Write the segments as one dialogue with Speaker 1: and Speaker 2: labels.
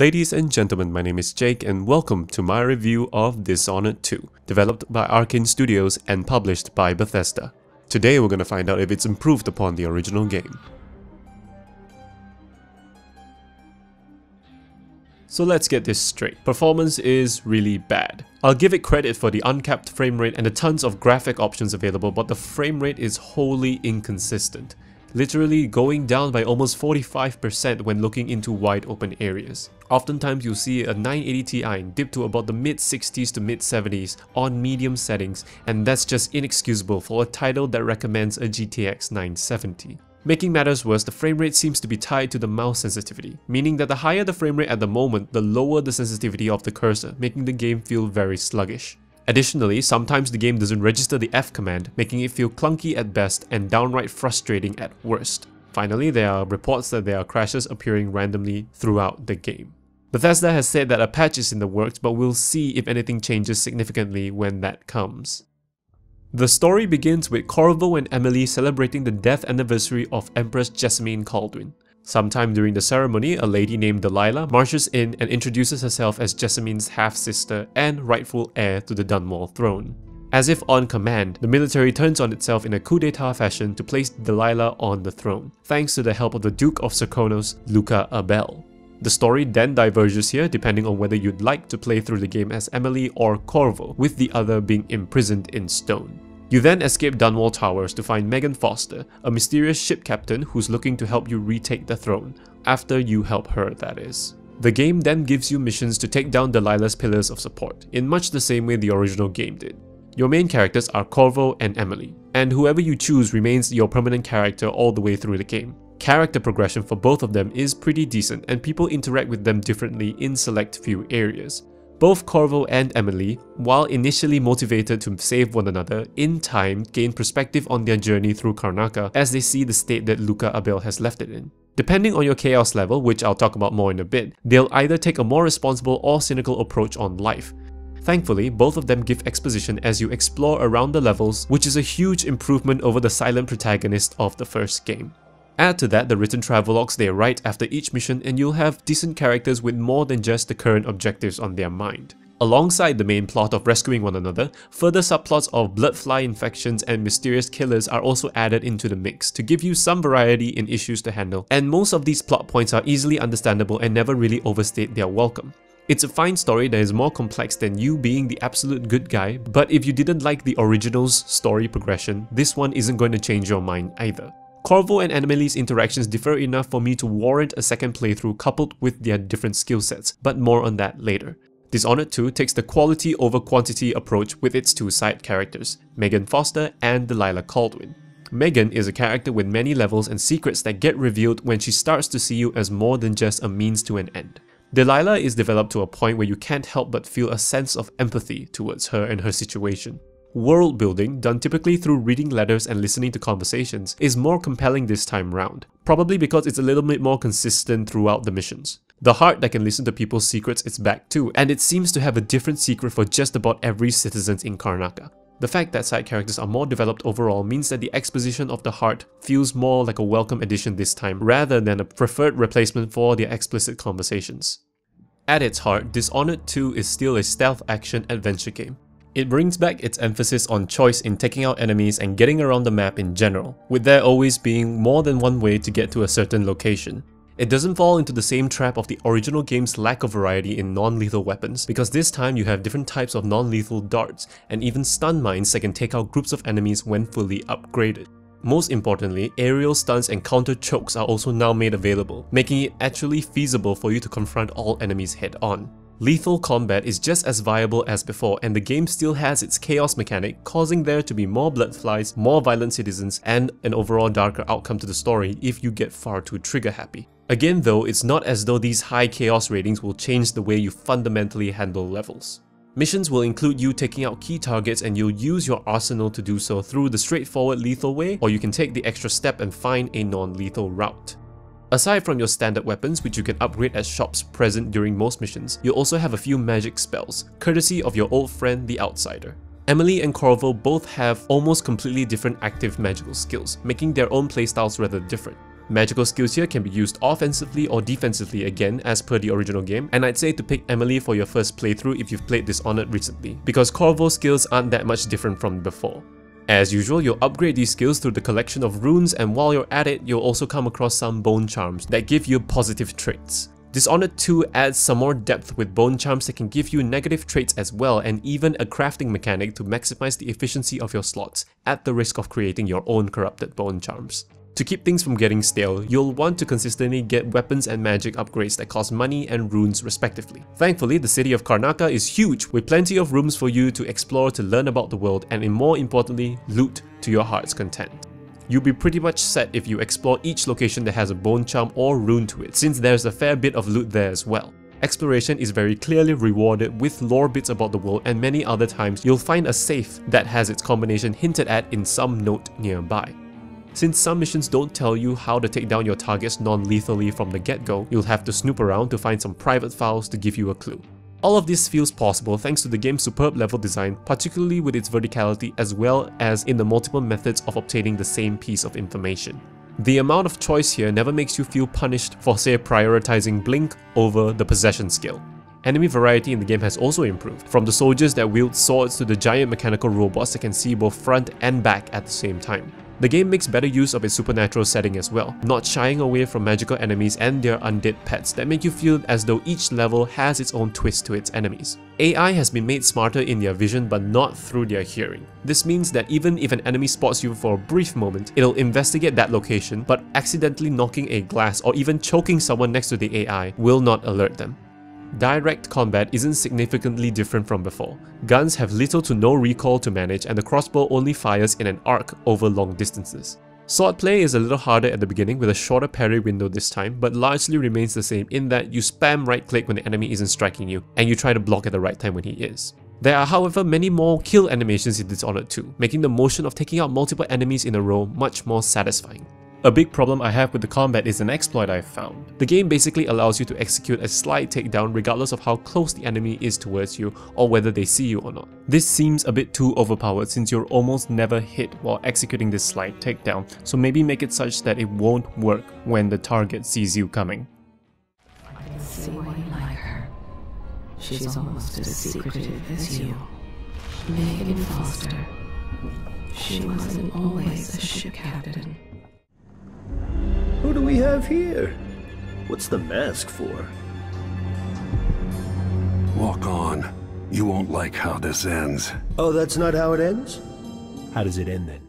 Speaker 1: Ladies and gentlemen, my name is Jake and welcome to my review of Dishonored 2, developed by Arkane Studios and published by Bethesda. Today we're going to find out if it's improved upon the original game. So let's get this straight. Performance is really bad. I'll give it credit for the uncapped frame rate and the tons of graphic options available, but the frame rate is wholly inconsistent literally going down by almost 45% when looking into wide open areas. Oftentimes you'll see a 980 Ti dip to about the mid 60s to mid 70s on medium settings and that's just inexcusable for a title that recommends a GTX 970. Making matters worse, the frame rate seems to be tied to the mouse sensitivity, meaning that the higher the frame rate at the moment, the lower the sensitivity of the cursor, making the game feel very sluggish. Additionally, sometimes the game doesn't register the F command, making it feel clunky at best and downright frustrating at worst. Finally, there are reports that there are crashes appearing randomly throughout the game. Bethesda has said that a patch is in the works, but we'll see if anything changes significantly when that comes. The story begins with Corvo and Emily celebrating the death anniversary of Empress Jessamine Kaldwin. Sometime during the ceremony, a lady named Delilah marches in and introduces herself as Jessamine's half-sister and rightful heir to the Dunwall throne. As if on command, the military turns on itself in a coup d'etat fashion to place Delilah on the throne, thanks to the help of the Duke of Serkonos, Luca Abel. The story then diverges here depending on whether you'd like to play through the game as Emily or Corvo, with the other being imprisoned in stone. You then escape Dunwall Towers to find Megan Foster, a mysterious ship captain who's looking to help you retake the throne, after you help her that is. The game then gives you missions to take down Delilah's pillars of support, in much the same way the original game did. Your main characters are Corvo and Emily, and whoever you choose remains your permanent character all the way through the game. Character progression for both of them is pretty decent and people interact with them differently in select few areas. Both Corvo and Emily, while initially motivated to save one another, in time gain perspective on their journey through Karnaca as they see the state that Luca Abel has left it in. Depending on your chaos level, which I'll talk about more in a bit, they'll either take a more responsible or cynical approach on life. Thankfully, both of them give exposition as you explore around the levels, which is a huge improvement over the silent protagonist of the first game. Add to that the written travelogues they write after each mission and you'll have decent characters with more than just the current objectives on their mind. Alongside the main plot of rescuing one another, further subplots of bloodfly infections and mysterious killers are also added into the mix to give you some variety in issues to handle, and most of these plot points are easily understandable and never really overstate their welcome. It's a fine story that is more complex than you being the absolute good guy, but if you didn't like the original's story progression, this one isn't going to change your mind either. Corvo and Emily's interactions differ enough for me to warrant a second playthrough coupled with their different skill sets, but more on that later. Dishonored 2 takes the quality over quantity approach with its two side characters, Megan Foster and Delilah Kaldwin. Megan is a character with many levels and secrets that get revealed when she starts to see you as more than just a means to an end. Delilah is developed to a point where you can't help but feel a sense of empathy towards her and her situation. World building, done typically through reading letters and listening to conversations, is more compelling this time round, probably because it's a little bit more consistent throughout the missions. The heart that can listen to people's secrets is back too, and it seems to have a different secret for just about every citizen in Karnaca. The fact that side characters are more developed overall means that the exposition of the heart feels more like a welcome addition this time, rather than a preferred replacement for their explicit conversations. At its heart, Dishonored 2 is still a stealth action adventure game. It brings back its emphasis on choice in taking out enemies and getting around the map in general, with there always being more than one way to get to a certain location. It doesn't fall into the same trap of the original game's lack of variety in non-lethal weapons, because this time you have different types of non-lethal darts, and even stun mines that can take out groups of enemies when fully upgraded. Most importantly, aerial stuns and counter chokes are also now made available, making it actually feasible for you to confront all enemies head on. Lethal combat is just as viable as before and the game still has its chaos mechanic, causing there to be more bloodflies, more violent citizens, and an overall darker outcome to the story if you get far too trigger happy. Again though, it's not as though these high chaos ratings will change the way you fundamentally handle levels. Missions will include you taking out key targets and you'll use your arsenal to do so through the straightforward lethal way, or you can take the extra step and find a non-lethal route. Aside from your standard weapons, which you can upgrade at shops present during most missions, you also have a few magic spells, courtesy of your old friend the Outsider. Emily and Corvo both have almost completely different active magical skills, making their own playstyles rather different. Magical skills here can be used offensively or defensively again as per the original game, and I'd say to pick Emily for your first playthrough if you've played Dishonored recently, because Corvo's skills aren't that much different from before. As usual, you'll upgrade these skills through the collection of runes and while you're at it, you'll also come across some bone charms that give you positive traits. Dishonored 2 adds some more depth with bone charms that can give you negative traits as well and even a crafting mechanic to maximize the efficiency of your slots at the risk of creating your own corrupted bone charms. To keep things from getting stale, you'll want to consistently get weapons and magic upgrades that cost money and runes respectively. Thankfully, the city of Karnaca is huge, with plenty of rooms for you to explore to learn about the world and more importantly, loot to your heart's content. You'll be pretty much set if you explore each location that has a bone charm or rune to it, since there's a fair bit of loot there as well. Exploration is very clearly rewarded with lore bits about the world and many other times you'll find a safe that has its combination hinted at in some note nearby. Since some missions don't tell you how to take down your targets non-lethally from the get-go, you'll have to snoop around to find some private files to give you a clue. All of this feels possible thanks to the game's superb level design, particularly with its verticality as well as in the multiple methods of obtaining the same piece of information. The amount of choice here never makes you feel punished for say prioritizing blink over the possession skill. Enemy variety in the game has also improved, from the soldiers that wield swords to the giant mechanical robots that can see both front and back at the same time. The game makes better use of its supernatural setting as well, not shying away from magical enemies and their undead pets that make you feel as though each level has its own twist to its enemies. AI has been made smarter in their vision but not through their hearing. This means that even if an enemy spots you for a brief moment, it'll investigate that location, but accidentally knocking a glass or even choking someone next to the AI will not alert them. Direct combat isn't significantly different from before. Guns have little to no recoil to manage and the crossbow only fires in an arc over long distances. Swordplay is a little harder at the beginning with a shorter parry window this time, but largely remains the same in that you spam right click when the enemy isn't striking you, and you try to block at the right time when he is. There are however many more kill animations in Dishonored 2, making the motion of taking out multiple enemies in a row much more satisfying. A big problem I have with the combat is an exploit I've found. The game basically allows you to execute a slide takedown regardless of how close the enemy is towards you or whether they see you or not. This seems a bit too overpowered since you're almost never hit while executing this slide takedown, so maybe make it such that it won't work when the target sees you coming.
Speaker 2: See why you like her. She's almost as secretive as you. Megan Foster. She wasn't always a ship captain.
Speaker 3: Who do we have here? What's the mask for?
Speaker 4: Walk on. You won't like how this ends.
Speaker 3: Oh, that's not how it ends? How does it end then?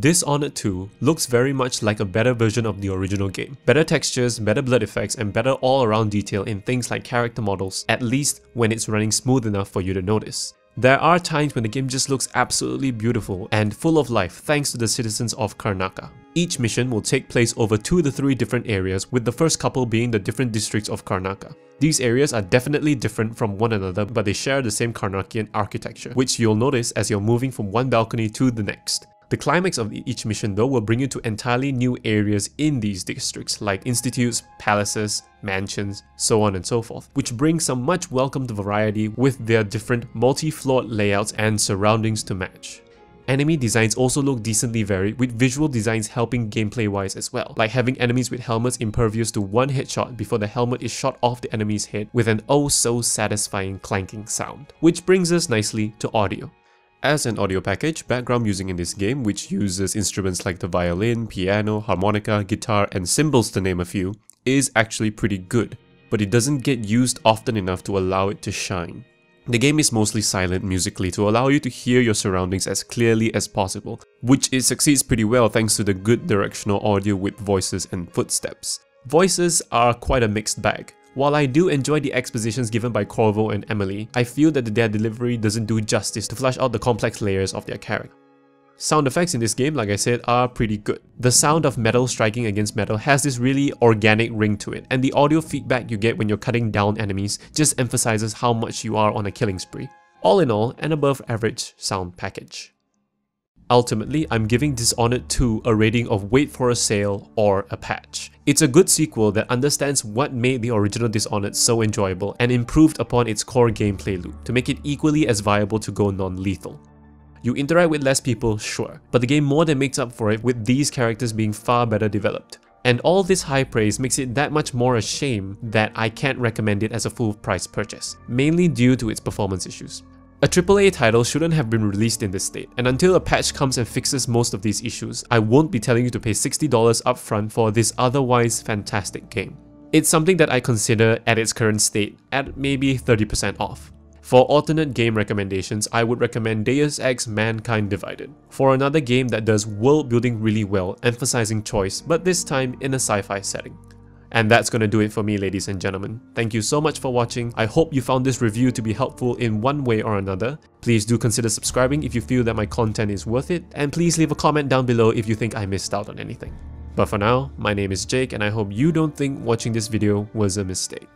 Speaker 1: Dishonored 2 looks very much like a better version of the original game. Better textures, better blood effects, and better all-around detail in things like character models, at least when it's running smooth enough for you to notice. There are times when the game just looks absolutely beautiful and full of life thanks to the citizens of Karnaca. Each mission will take place over 2 to 3 different areas with the first couple being the different districts of Karnaca. These areas are definitely different from one another but they share the same Karnakian architecture, which you'll notice as you're moving from one balcony to the next. The climax of each mission though will bring you to entirely new areas in these districts like institutes, palaces, mansions, so on and so forth, which brings some much welcomed variety with their different multi-floored layouts and surroundings to match. Enemy designs also look decently varied with visual designs helping gameplay wise as well, like having enemies with helmets impervious to one headshot before the helmet is shot off the enemy's head with an oh so satisfying clanking sound. Which brings us nicely to audio. As an audio package, background music in this game, which uses instruments like the violin, piano, harmonica, guitar, and cymbals to name a few, is actually pretty good, but it doesn't get used often enough to allow it to shine. The game is mostly silent musically to allow you to hear your surroundings as clearly as possible, which it succeeds pretty well thanks to the good directional audio with voices and footsteps. Voices are quite a mixed bag. While I do enjoy the expositions given by Corvo and Emily, I feel that their delivery doesn't do justice to flush out the complex layers of their character. Sound effects in this game, like I said, are pretty good. The sound of metal striking against metal has this really organic ring to it, and the audio feedback you get when you're cutting down enemies just emphasizes how much you are on a killing spree. All in all, an above average sound package. Ultimately, I'm giving Dishonored 2 a rating of wait for a sale or a patch. It's a good sequel that understands what made the original Dishonored so enjoyable and improved upon its core gameplay loop to make it equally as viable to go non-lethal. You interact with less people, sure, but the game more than makes up for it with these characters being far better developed. And all this high praise makes it that much more a shame that I can't recommend it as a full price purchase, mainly due to its performance issues. A AAA title shouldn't have been released in this state, and until a patch comes and fixes most of these issues, I won't be telling you to pay $60 upfront for this otherwise fantastic game. It's something that I consider at its current state at maybe 30% off. For alternate game recommendations, I would recommend Deus Ex Mankind Divided, for another game that does world building really well, emphasizing choice, but this time in a sci-fi setting. And that's gonna do it for me ladies and gentlemen. Thank you so much for watching. I hope you found this review to be helpful in one way or another. Please do consider subscribing if you feel that my content is worth it, and please leave a comment down below if you think I missed out on anything. But for now, my name is Jake and I hope you don't think watching this video was a mistake.